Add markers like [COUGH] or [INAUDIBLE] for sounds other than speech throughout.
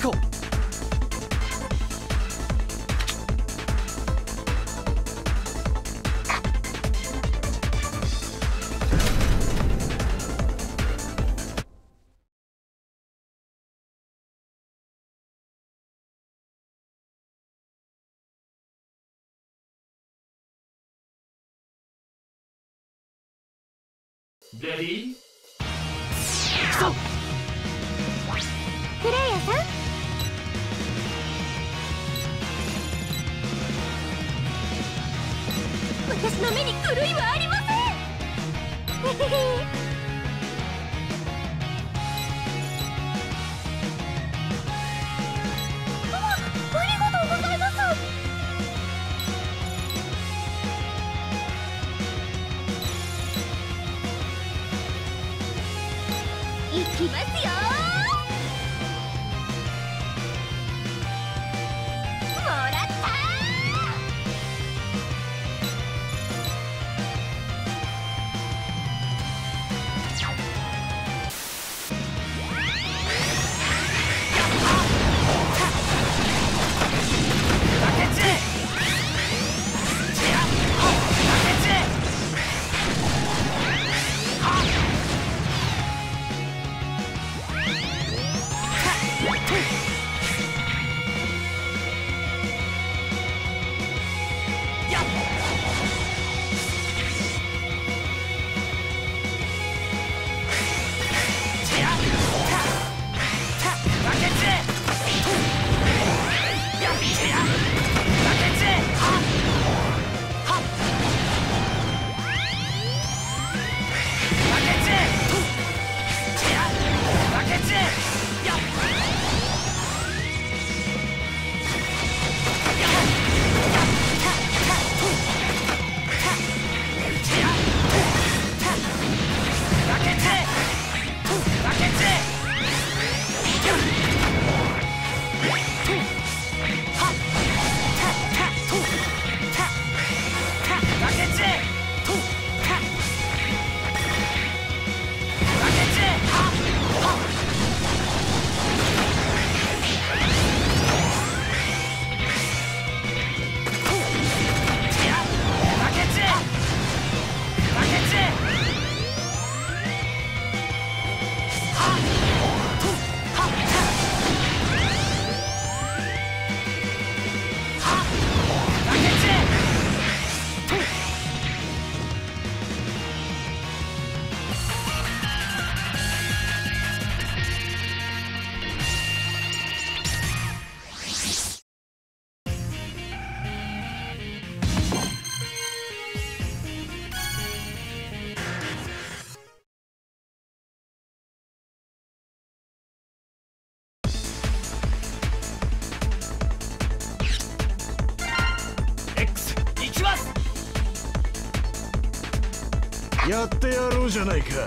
行こうレディー狂いはありやってやろうじゃないか。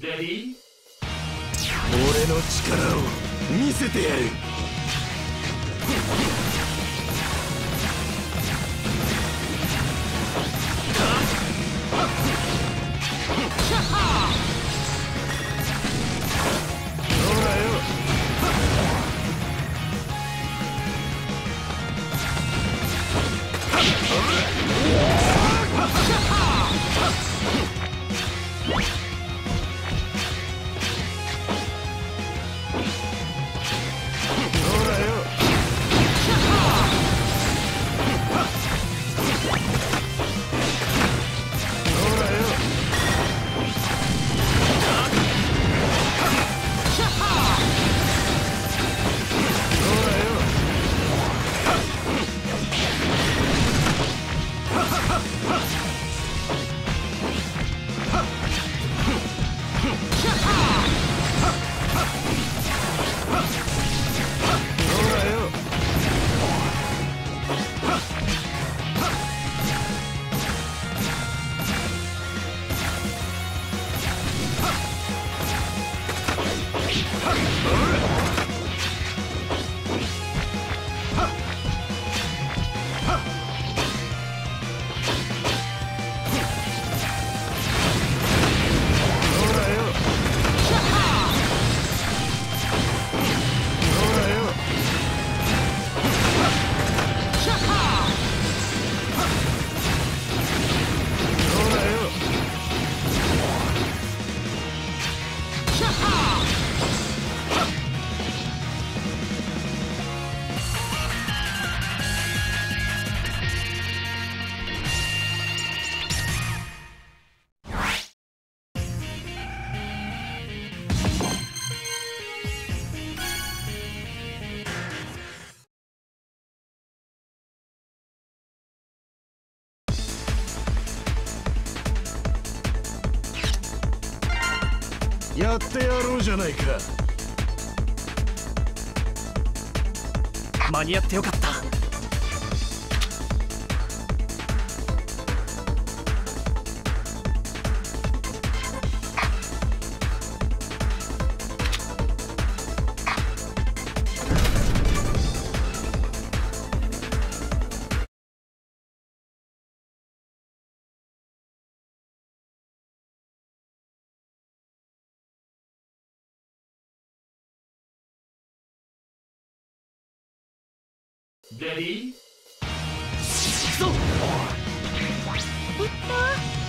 レディー俺の力を見せてやる。よ [LAUGHS] やってやろうじゃないか。間に合ってよかった。レディーそう。え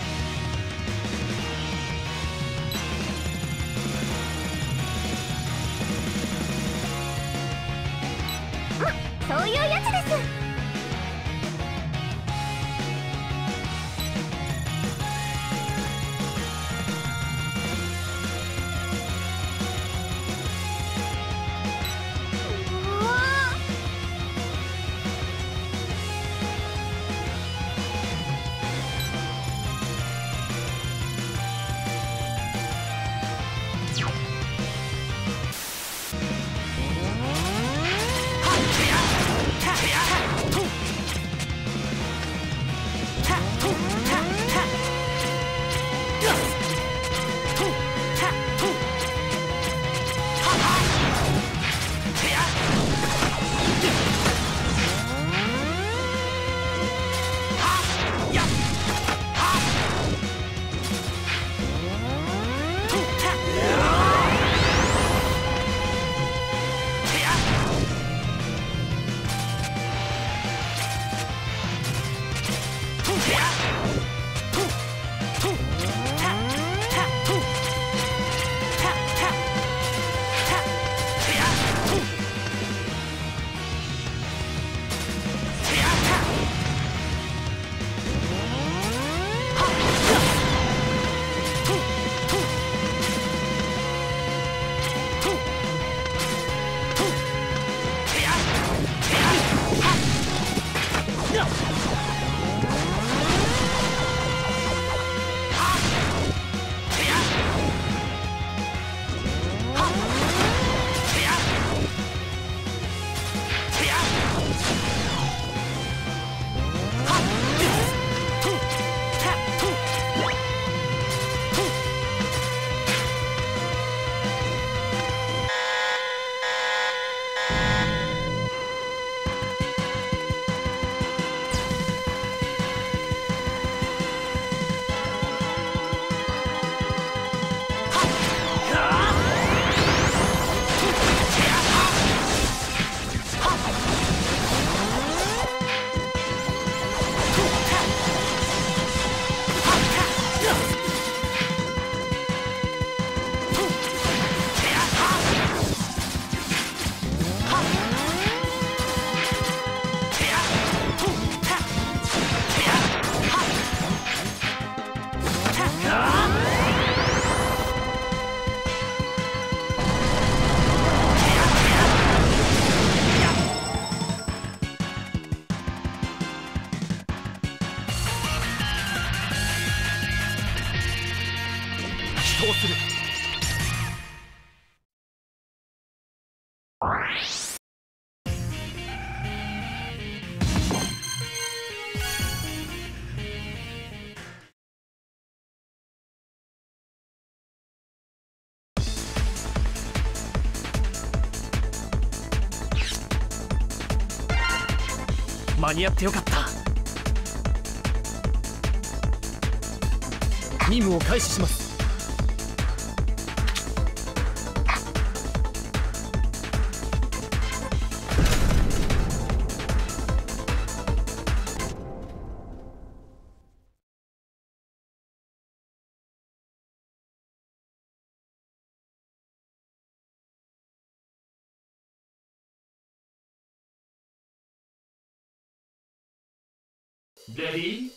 祈祷する。間に合ってよかった。任務を開始します。レ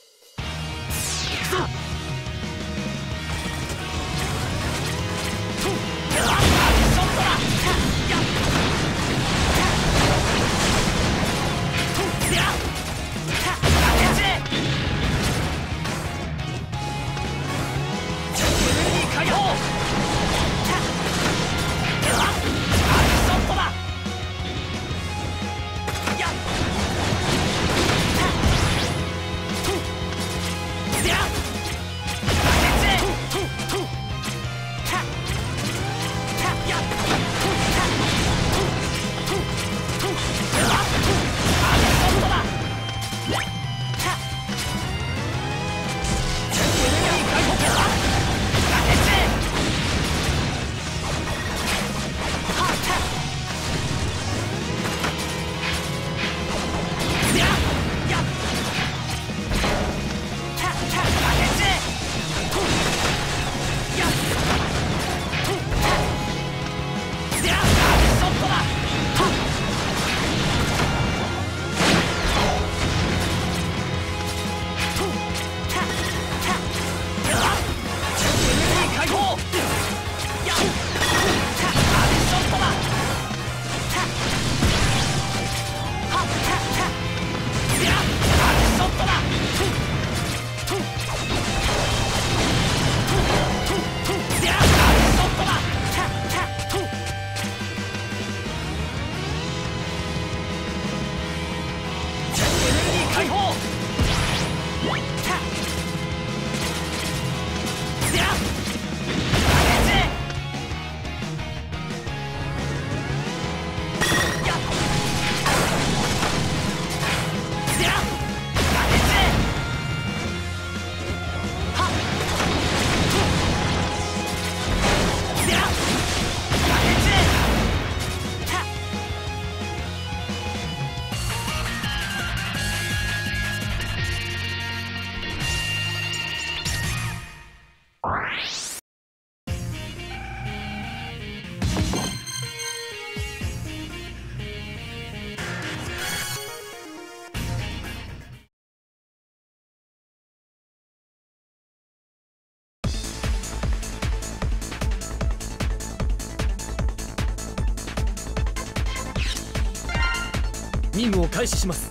任務を開始します。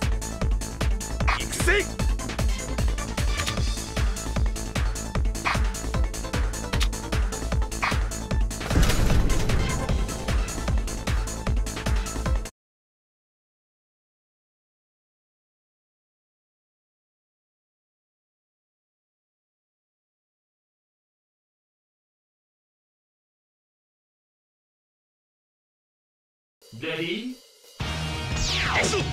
行くぜ。レディー Titan!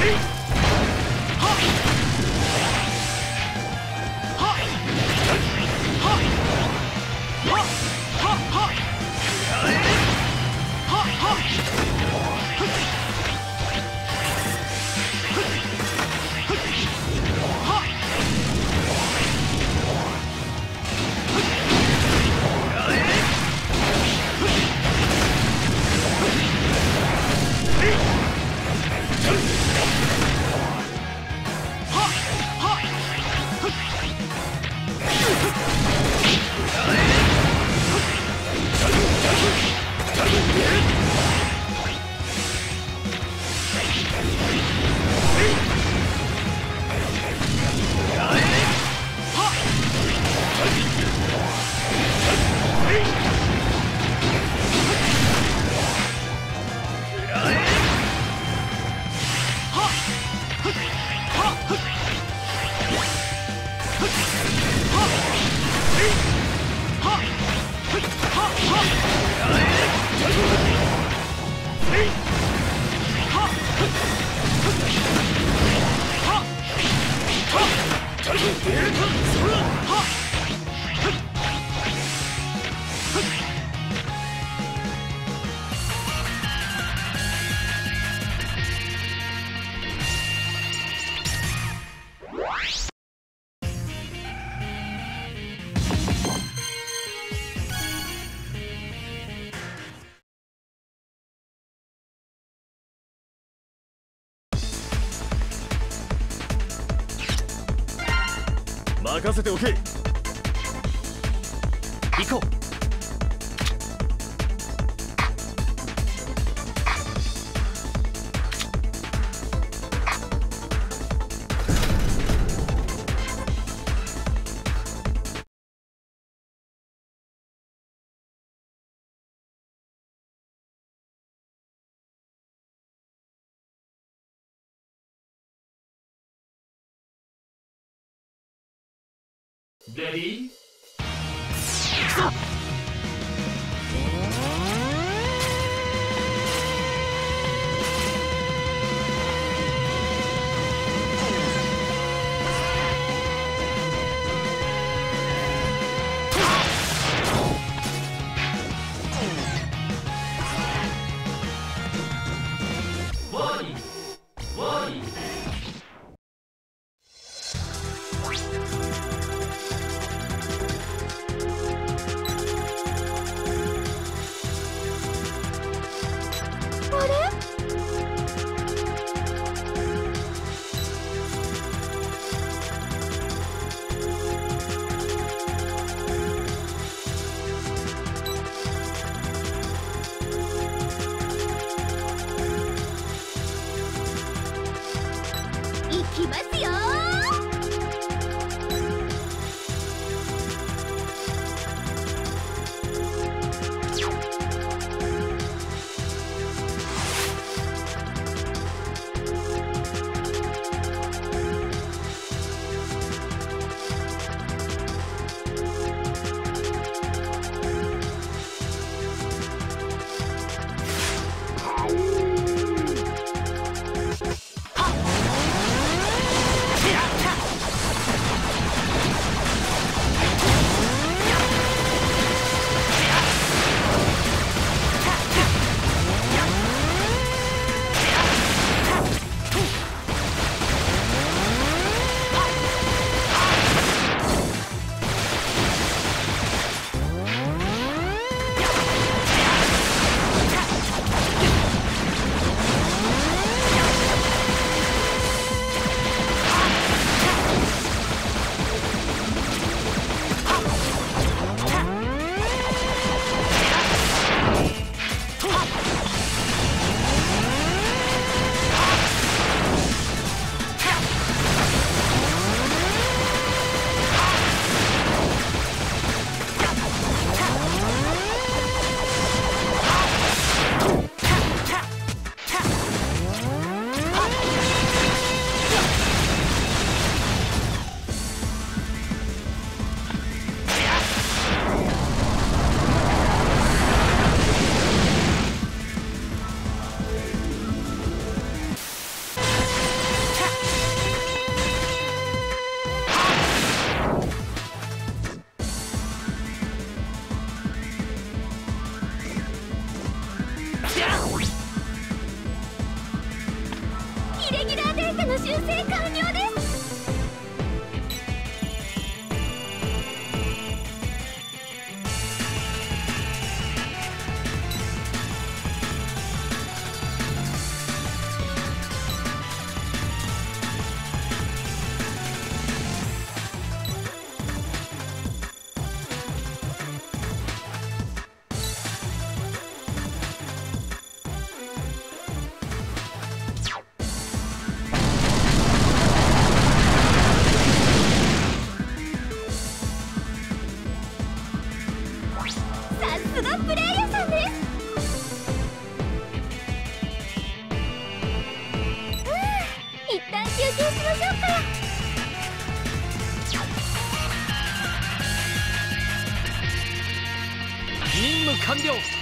Hey! 任せておけ。行こう。レ任務完了